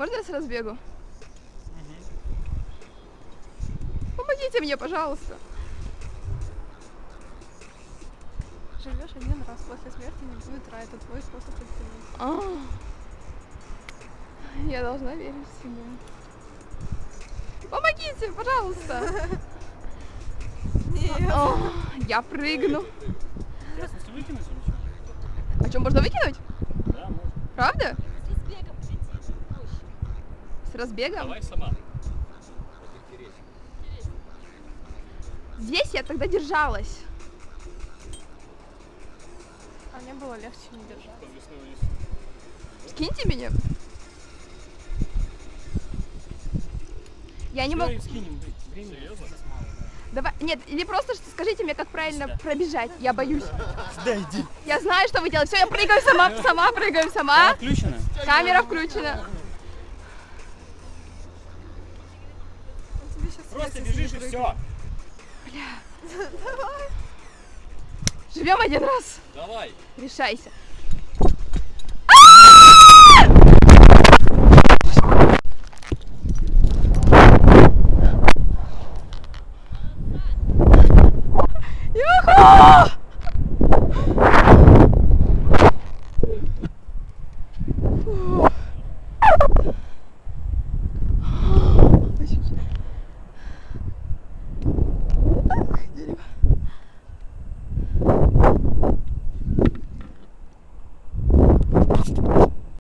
Можно я с разбегу? Помогите мне, пожалуйста. Живешь один раз, после смерти не будет рая, это твой способ исцеления. А. Я должна верить в себя. Помогите, пожалуйста. Нет. О, я прыгну. Я, в смысле, выкинуть или что? А что, можно выкинуть? Да, можно. Правда? С разбегом лети, проще. С разбегом? Давай сама. Здесь я тогда держалась. А мне было легче не держать. Повесной вниз. Скиньте меня. Я не могу. Давай. Нет, или просто что- скажите мне, как правильно Сюда. пробежать. Я боюсь. Да, иди. Я знаю, что вы делаете. Все, я прыгаю сама, сама прыгаю сама. Отключено? Камера включена. просто бежишь и все. Бля. Давай. Живем один раз. Давай. Решайся. А! Юху!